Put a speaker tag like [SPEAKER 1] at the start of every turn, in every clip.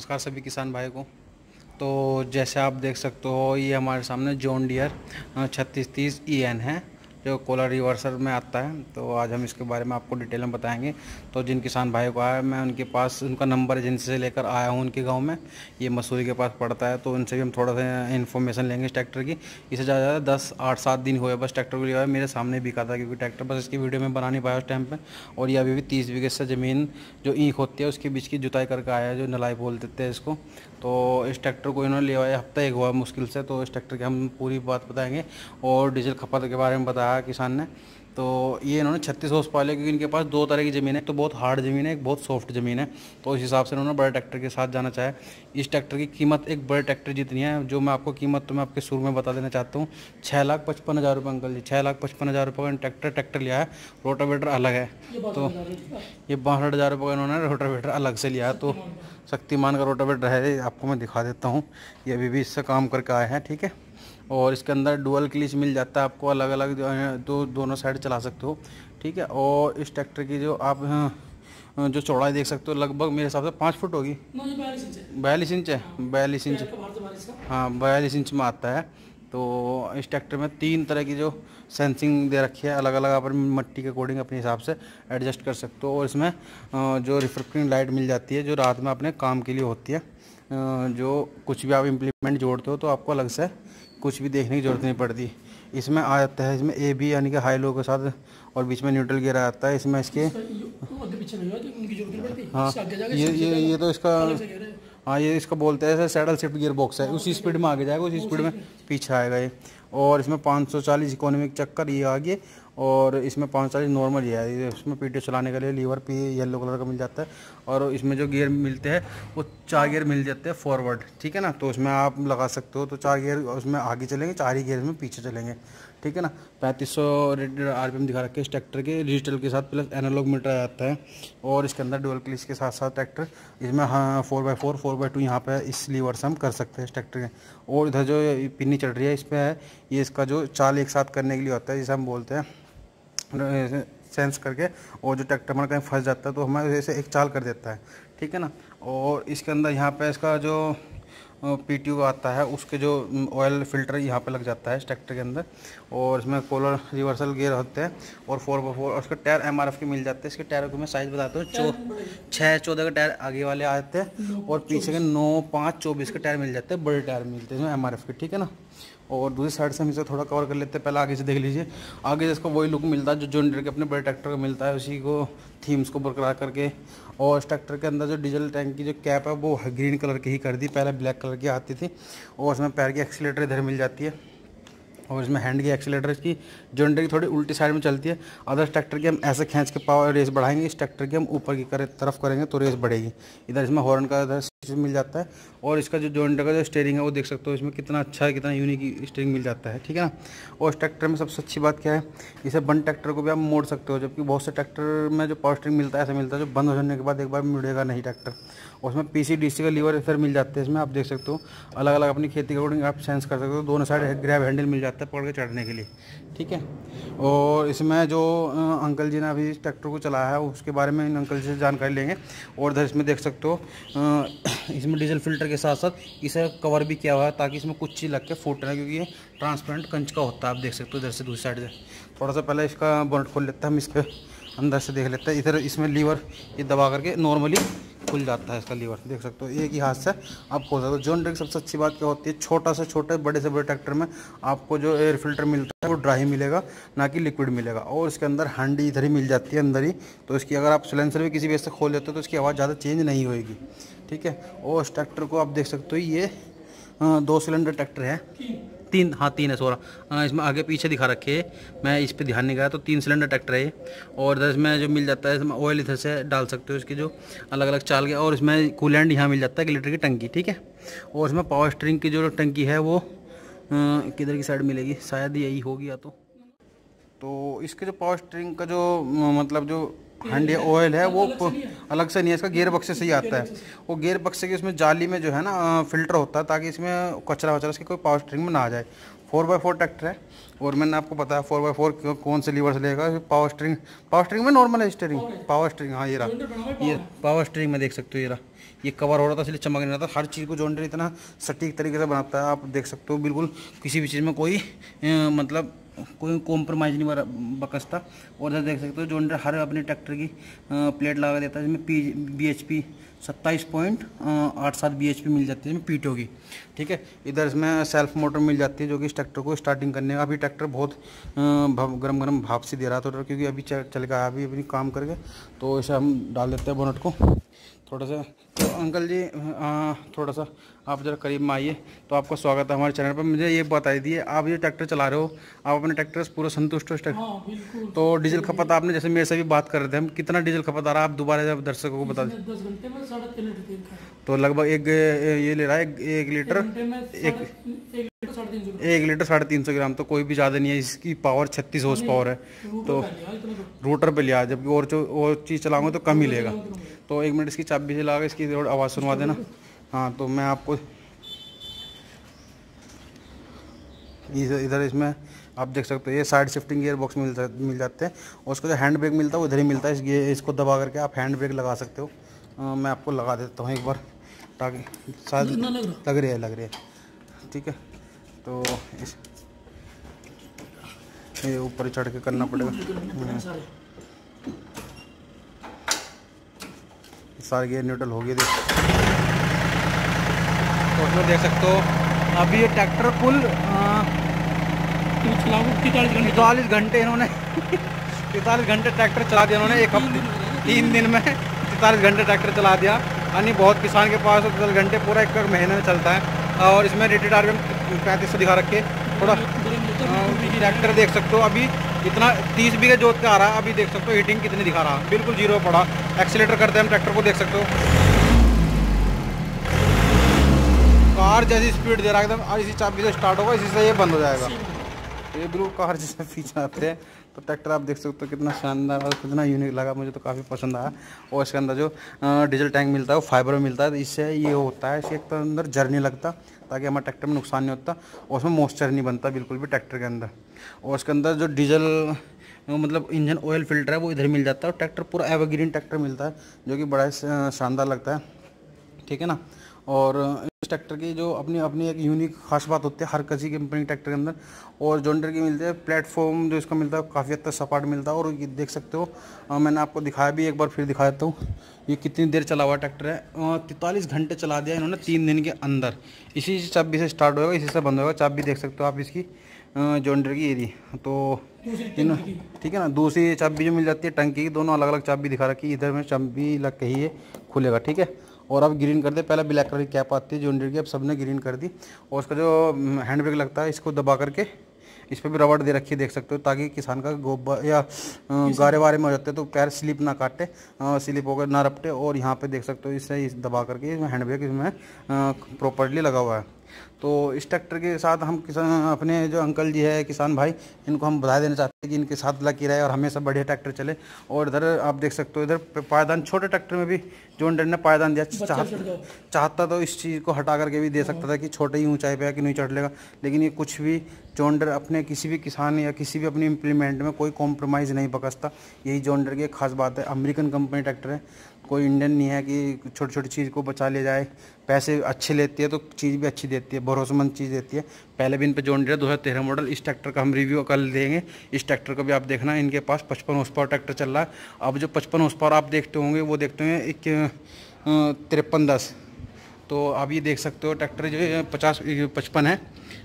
[SPEAKER 1] नमस्कार सभी किसान भाई को। तो जैसे आप देख सकते हो, ये हमारे सामने जॉन डियर छत्तीस तीस ई एन है। जो कोला रिवर्सर में आता है तो आज हम इसके बारे में आपको डिटेल में बताएँगे। तो जिन किसान भाई को आया, मैं उनके पास, उनका नंबर एजेंसी से लेकर आया हूँ उनके गाँव में, ये मसूरी के पास पड़ता है तो उनसे भी हम थोड़ा सा इन्फॉर्मेशन लेंगे इस ट्रैक्टर की। इसे ज़्यादा ज़्यादा दस, आठ, सात दिन हुए, बस ट्रैक्टर को लिया मेरे सामने बिका था, क्योंकि ट्रैक्टर बस इसकी वीडियो में बना नहीं पाया उस टाइम पर और ये अभी भी तीस बीघे से ज़मीन, जो ईख होती है, उसके बीच की जुताई करके आया है, जो नलाई बोल देते हैं इसको। तो इस ट्रैक्टर को इन्होंने ले लिया हफ़्ता एक हुआ मुश्किल से तो इस ट्रैक्टर की हम पूरी बात बताएँगे। और डीजल खपत के बारे में बताया किसान ने। तो ये इन्होंने छत्तीस हॉर्स पाले क्योंकि इनके पास दो तरह की ज़मीन है तो बहुत हार्ड ज़मीन है एक बहुत सॉफ्ट ज़मीन है। तो उस हिसाब से इन्होंने बड़े ट्रैक्टर के साथ जाना चाहे। इस ट्रैक्टर की कीमत एक बड़े ट्रैक्टर जितनी है जो मैं आपको कीमत तो मैं आपके शुरू में बता देना चाहता हूँ छः लाख पचपन हज़ार रुपये अंकल जी छः लाख पचपन हज़ार रुपये का ट्रैक्टर ट्रैक्टर लिया है रोटावेटर अलग है। तो ये बासठ हज़ार रुपये का इन्होंने रोटावेटर अलग से लिया है। तो शक्तिमान का रोटावेटर है आपको मैं दिखा देता हूँ। ये अभी भी इससे काम करके आए हैं ठीक है? और इसके अंदर डुअल क्लिच मिल जाता है आपको अलग अलग जो है दो दोनों साइड चला सकते हो ठीक है? और इस ट्रैक्टर की जो आप जो चौड़ाई देख सकते हो लगभग मेरे हिसाब से पाँच फुट होगी। बयालीस इंच है। बयालीस इंच हाँ? बयालीस इंच। में आता है। तो इस ट्रैक्टर में तीन तरह की जो सेंसिंग दे रखी है अलग अलग आप मट्टी के अकॉर्डिंग अपने हिसाब से एडजस्ट कर सकते हो। और इसमें जो रिफ्लेक्टिंग लाइट मिल जाती है जो रात में अपने काम के लिए होती है जो कुछ भी आप इम्प्लीमेंट जोड़ते हो तो आपको अलग से कुछ भी देखने की ज़रूरत नहीं पड़ती। इसमें आ जाता है इसमें ए बी यानी कि हाई लो के साथ और बीच में न्यूट्रल गियर आता है। इसमें इसके हाँ ये ये ये तो इसका हाँ। ये इसका बोलते हैं सैडल शिफ्ट गियर बॉक्स है। उसी स्पीड में आगे जाएगा उसी स्पीड में पीछे आएगा ये। और इसमें 540 सौ इकोनॉमिक चक्कर ये आगे और इसमें पाँच चालीस नॉर्मल ही है। इसमें पीटी चलाने के लिए लीवर पी येलो कलर का मिल जाता है और इसमें जो गियर मिलते हैं, वो चार गियर मिल जाते हैं फॉरवर्ड ठीक है ना? तो उसमें आप लगा सकते हो तो चार गियर उसमें आगे चलेंगे, चार ही गियर में पीछे चलेंगे, ठीक है ना? पैंतीस सौ आर दिखा रखे इस ट्रैक्टर के डिजिटल के साथ प्लस एनालॉग मीटर आता है और इसके अंदर डुअल क्लिस के साथ साथ ट्रैक्टर इसमें हाँ four by four four by two यहाँ पर इस लीवर से हम कर सकते हैं इस ट्रैक्टर के। और इधर जो पिन्नी चढ़ रही है, इस पर है, ये इसका जो चाल एक साथ करने के लिए होता है, जिसे हम बोलते हैं सेंस करके और जो ट्रैक्टर हमारा कहीं फंस जाता है तो हमारे जैसे एक चाल कर देता है, ठीक है ना? और इसके अंदर यहाँ पे इसका जो पी आता है, उसके जो ऑयल फ़िल्टर यहाँ पे लग जाता है इस ट्रैक्टर के अंदर। और इसमें कोलर रिवर्सल गियर होते हैं और फोर बाई फोर और उसके टायर एमआरएफ के मिल जाते हैं। इसके टायर को मैं साइज़ बताता हूँ, चौ, छः, चौदह के टायर आगे वाले आते हैं और पीछे के नौ, पाँच, चौबीस के टायर मिल जाते हैं, बड़े टायर मिलते हैं इसमें एम के, ठीक है ना? और दूसरी साइड से हम इसे थोड़ा कवर कर लेते हैं। पहले आगे से देख लीजिए। आगे जिसको वही लुक मिलता है, जो जोन के अपने बड़े ट्रैक्टर का मिलता है, उसी को थीम्स को बरकरार करके। और इस ट्रैक्टर के अंदर जो डीजल टैंक की जो कैप है, वो ग्रीन कलर की ही कर दी। पहले ब्लैक कलर की आती थी। और उसमें पैर की एक्सीटर इधर मिल जाती है। और इसमें हैंड की एक्सीटर की जोंडर की थोड़ी उल्टी साइड में चलती है। अदर ट्रैक्टर की हम ऐसे खींच के पावर रेस बढ़ाएँगे। इस ट्रैक्टर की हम ऊपर की तरफ़ करेंगे तो रेस बढ़ेगी। इधर इसमें हॉर्न का इधर मिल जाता है और इसका जो जोइंटर का जो स्टेयरिंग है वो देख सकते हो, इसमें कितना अच्छा है, कितना यूनिक स्टेयरिंग मिल जाता है, ठीक है ना? और इस ट्रैक्टर में सबसे अच्छी बात क्या है, इसे बंद ट्रैक्टर को भी आप मोड़ सकते हो, जबकि बहुत से ट्रैक्टर में जो पावर स्टेरिंग मिलता है, ऐसा मिलता है जो बंद हो जाने के बाद एक बार मुड़ेगा नहीं ट्रैक्टर उसमें पी का लीवर फिर मिल जाते हैं, इसमें आप देख सकते हो अलग अलग अपनी खेती के अकॉर्डिंग आप सेंस कर सकते हो, दोनों साइड ग्रैब हैंडल मिल जाता है पकड़ के चढ़ने के लिए, ठीक है? और इसमें जो अंकल जी ने अभी ट्रैक्टर को चलाया है, उसके बारे में इन अंकल से जानकारी लेंगे, और इधर इसमें देख सकते हो इसमें डीजल फ़िल्टर के साथ साथ इसे कवर भी किया हुआ है ताकि इसमें कुछ चीज़ लग के फूट ना क्योंकि ये ट्रांसपेरेंट कंच का होता है, आप देख सकते हो इधर से दूसरी साइड से। थोड़ा सा पहले इसका बोनट खोल लेते हैं, हम इसके अंदर से देख लेते हैं। इधर इसमें लीवर ये दबा करके नॉर्मली खुल जाता है इसका लीवर देख सकते हो। एक ही हाथ से आप खोल सकते हो। जोन ड्रिक सबसे अच्छी बात क्या होती है, छोटा से छोटे, बड़े से बड़े ट्रैक्टर में आपको जो एयर फ़िल्टर मिलता है, वो ड्राई मिलेगा, ना कि लिक्विड मिलेगा। और इसके अंदर हैंडी इधर ही मिल जाती है, अंदर ही। तो इसकी अगर आप सिलेंसर भी किसी वजह से खोल देते हो तो इसकी आवाज़ ज़्यादा चेंज नहीं होएगी। ठीक है? और इस ट्रैक्टर को आप देख सकते हो ये दो सिलेंडर ट्रैक्टर है। तीन? हाँ तीन है सोरा। हाँ इसमें आगे पीछे दिखा रखे है। मैं इस पर ध्यान नहीं गया तो तीन सिलेंडर ट्रैक्टर है और इधर इसमें जो मिल जाता है इसमें ऑयल इधर से डाल सकते हो इसकी जो अलग अलग चाल के और इसमें कूलेंट यहाँ मिल जाता है एक लीटर की टंकी ठीक है? और इसमें पावर स्ट्रिंग की जो टंकी है वो किधर की साइड मिलेगी? शायद यही होगी या तो। तो इसके जो पावर स्ट्रिंग का जो मतलब जो हंडी ऑयल है वो अलग से नहीं है। इसका गेयर बक्से से ही आता है। वो गेयर बक्से की उसमें जाली में जो है ना फ़िल्टर होता है ताकि इसमें कचरा वचरा इसकी कोई पावर स्ट्रिंग में ना आ जाए। फोर बाई फोर ट्रैक्टर है और मैंने आपको बताया फोर बाई फोर कौन से लीवर से लेगा पावर स्ट्रिंग पावर स्ट्रिंग में नॉर्मल है स्टेरिंग पावर स्ट्रिंग हाँ ये रहा। ये पावर स्ट्रिंग में देख सकते हो ये रहा। ये कवर हो रहा था इसलिए चमक नहीं रहा था। हर चीज़ को जोंडर इतना सटीक तरीके से बनाता है आप देख सकते हो बिल्कुल किसी भी चीज़ में कोई मतलब कोई कॉम्प्रोमाइज़ नहीं बकसता। और इधर देख सकते हो जोंडर हर अपने ट्रैक्टर की प्लेट लगा देता है, जिसमें पी बी एच पी सत्ताईस पॉइंट आठ सात बी एच पी मिल जाती है, जिसमें पीटो की। ठीक है? इधर इसमें सेल्फ मोटर मिल जाती है, जो कि इस ट्रैक्टर को स्टार्टिंग करने का अभी ट्रैक्टर बहुत गर्म गर्म भाप से दे रहा था क्योंकि अभी चल गया, अभी अभी काम करके तो इसे हम डाल देते हैं बोनट को। थोड़ा सा तो अंकल जी आ, थोड़ा सा आप जरा करीब में आइए तो आपका स्वागत है हमारे चैनल पर। मुझे ये बता दिए आप ये ट्रैक्टर चला रहे हो आप अपने ट्रैक्टर से पूरा संतुष्ट हो हाँ, तो डीजल खपत आपने जैसे मेरे से भी बात कर रहे थे हम कितना डीजल खपत आ रहा है? आप दोबारा जब दर्शकों को बता दें तो लगभग एक ये ले रहा है एक लीटर? एक एक लीटर साढ़े तीन सौ ग्राम। तो कोई भी ज़्यादा नहीं है इसकी पावर छत्तीस होस पावर है तो रूटर पे लिया जबकि और जो और चीज़ चलाऊँगा तो कम ही लेगा। तो एक मिनट इसकी चाबी से लगा इसकी आवाज़ सुनवा देना। हाँ तो मैं आपको इधर इसमें आप देख सकते हो ये साइड शिफ्टिंग गियर बॉक्स मिल मिल जाते हैं। और उसका जो हैंड ब्रेक मिलता है वो इधर ही मिलता है। इस इसको दबा करके आप हैंड ब्रेक लगा सकते हो। आ, मैं आपको लगा देता हूँ एक बार ताकि शायद लग रही है? लग रही है ठीक है तो इस ये ऊपर चढ़ के करना पड़ेगा। सारे गियर न्यूट्रल हो गए देख तो देख सकते हो, अभी ये ट्रैक्टर कुल तैतालीस घंटे इन्होंने तैतालीस घंटे ट्रैक्टर चला दिया इन्होंने, एक हफ़्ते, तीन दिन में तैतालीस घंटे ट्रैक्टर चला दिया। यानी बहुत किसान के पास तैतालीस घंटे पूरा एक महीने में चलता है। और इसमें रेटेड आर पैंतीस सौ दिखा रखे थोड़ा ट्रैक्टर देख सकते हो। अभी इतना तीस बीघे जोत का आ रहा है। अभी देख सकते हो हीटिंग कितनी दिखा रहा है। बिल्कुल ज़ीरो पड़ा। एक्सीटर करते हैं हम ट्रैक्टर को देख सकते हो। कार जैसी स्पीड दे रहा है एकदम। इसी चाबी से स्टार्ट होगा, इसी से ये बंद हो जाएगा। ये बिल्कुल कार जैसे पीछे आते हैं। तो ट्रैक्टर आप देख सकते हो, कितना शानदार और कितना यूनिक लगा। मुझे तो काफ़ी पसंद आया। और इसके अंदर जो डीजल टैंक मिलता है, वो फाइबर में मिलता है। तो इससे ये होता है, इसके अंदर जर नहीं लगता। ताकि हमारे ट्रैक्टर में नुकसान नहीं होता, और उसमें मॉइस्चर नहीं बनता बिल्कुल भी ट्रैक्टर के अंदर। और उसके अंदर जो डीजल मतलब इंजन ऑयल फ़िल्टर है, वो इधर मिल जाता है, और ट्रैक्टर पूरा एवरग्रीन ट्रैक्टर मिलता है, जो कि बड़ा शानदार लगता है। ठीक है ना? और इस ट्रैक्टर की जो अपनी अपनी एक यूनिक खास बात होती है, हर किसी कंपनी ट्रैक्टर के अंदर। और जोंडर की मिलती है प्लेटफॉर्म जो इसका मिलता है काफ़ी हद तक सपाट मिलता है, और देख सकते हो मैंने आपको दिखाया भी, एक बार फिर दिखा देता हूँ। ये कितनी देर चला हुआ ट्रैक्टर है? तैतालीस घंटे चला दिया इन्होंने तीन दिन के अंदर। इसी से चाबी से स्टार्ट होगा इसी से बंद होगा चाबी देख सकते हो आप इसकी जोंडर की एरी तो इन ठीक है ना? दूसरी चाबी जो मिल जाती है टंकी की दोनों अलग अलग चाबी दिखा रखी इधर में चाबी लग के ही खुलेगा ठीक है? और अब ग्रीन कर दे। पहले ब्लैक कलर की कैप आती है जो की अब सबने ग्रीन कर दी। और उसका जो हैंड ब्रेक लगता है इसको दबा करके इस पर भी रबड़ दे रखी है, देख सकते हो, ताकि किसान का गोबर या गारे वारे में हो जाते तो पैर स्लिप ना काटे स्लिप होकर ना रपटे, और यहाँ पे देख सकते हो इससे इस दबा करके इसमें हैंड बैग इसमें प्रॉपरली लगा हुआ है। तो इस ट्रैक्टर के साथ हम किसान अपने जो अंकल जी है किसान भाई इनको हम बधाई देना चाहते हैं कि इनके साथ लकी रहे और हमेशा बढ़िया ट्रैक्टर चले। और इधर आप देख सकते हो इधर पायदान छोटे ट्रैक्टर में भी जो अंडर ने पायदान दिया चाह, चाहता तो इस चीज़ को हटा करके भी दे सकता था कि छोटे ही ऊंचाई पे कि नहीं चढ़ लेगा। लेकिन ये कुछ भी जोंडर अपने किसी भी किसान या किसी भी अपनी इम्प्लीमेंट में कोई कॉम्प्रोमाइज़ नहीं बकसता यही जोंडर की एक खास बात है अमेरिकन कंपनी ट्रैक्टर है। कोई इंडियन नहीं है कि छोटी छोटी चीज़ को बचा ले जाए। पैसे अच्छे लेती है तो चीज़ भी अच्छी देती है, भरोसेमंद चीज़ देती है। पहले भी इन पर जोन दो हज़ार तेरह मॉडल इस ट्रैक्टर का हम रिव्यू कल देंगे। इस ट्रैक्टर का भी आप देखना, इनके पास पचपन उस पावर ट्रैक्टर चल रहा है। अब जो पचपन उस पावर आप देखते होंगे, वो देखते हैं एक तिरपन दस। तो आप ये देख सकते हो, ट्रैक्टर जो पचास पचपन है।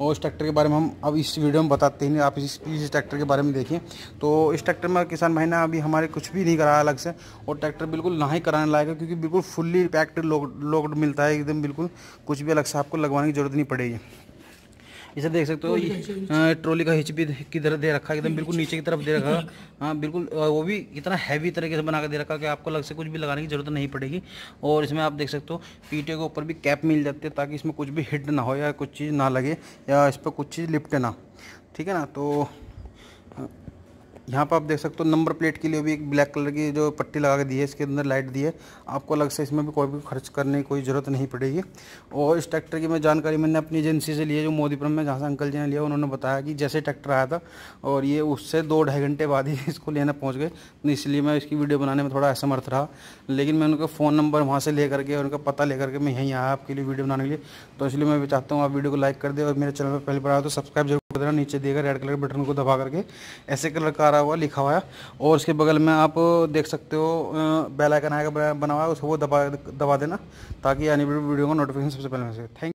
[SPEAKER 1] और इस ट्रैक्टर के बारे में हम अब इस वीडियो में बताते हैं आप इस इस ट्रैक्टर के बारे में देखिए। तो इस ट्रैक्टर में किसान भाई ने अभी हमारे कुछ भी नहीं कराया अलग से, और ट्रैक्टर बिल्कुल ना ही कराने लायक है, क्योंकि बिल्कुल फुल्ली पैक्ड लोड मिलता है, एकदम बिल्कुल कुछ भी अलग से आपको लगवाने की ज़रूरत नहीं पड़ेगी। इसे देख सकते हो ये ट्रॉली का हिच भी किधर दे रखा है एकदम बिल्कुल नीचे की तरफ़ दे रखा है। हाँ बिल्कुल वो भी इतना हैवी तरीके से बना कर दे रखा है कि आपको अलग से कुछ भी लगाने की ज़रूरत नहीं पड़ेगी। और इसमें आप देख सकते हो पीटे के ऊपर भी कैप मिल जाती है ताकि इसमें कुछ भी हिट ना हो या कुछ चीज़ ना लगे या इस पर कुछ चीज़ लिपटे ना। ठीक है ना? तो यहाँ पर आप देख सकते हो नंबर प्लेट के लिए भी एक ब्लैक कलर की जो पट्टी लगा के दी है, इसके अंदर लाइट दी है। आपको अलग से इसमें भी कोई भी खर्च करने की कोई ज़रूरत नहीं पड़ेगी। और इस ट्रैक्टर की मैं जानकारी मैंने अपनी एजेंसी से ली जो मोदीपुरम में जहाँ से अंकल जी ने लिया, उन्होंने बताया कि जैसे ट्रैक्टर आया था और ये उससे दो ढाई घंटे बाद ही इसको लेना पहुँच गए। तो इसलिए मैं इसकी वीडियो बनाने में थोड़ा असमर्थ रहा। लेकिन मैं उनका फ़ोन नंबर वहाँ से ले करके उनका पता ले करके मैं यहीं आया आपके लिए वीडियो बनाने के लिए। तो इसलिए मैं चाहता हूँ आप वीडियो को लाइक कर दे और मेरे चैनल पर पहले पर आया तो सब्सक्राइब देना नीचे देगा रेड कलर के बटन को दबा करके। ऐसे कलर का आ रहा हुआ, लिखा हुआ है। और उसके बगल में आप देख सकते हो बेल आइकन आएगा बना हुआ है, उसको वो दबा दबा देना, ताकि आने वीडियो का नोटिफिकेशन सबसे पहले मिल सके थैंक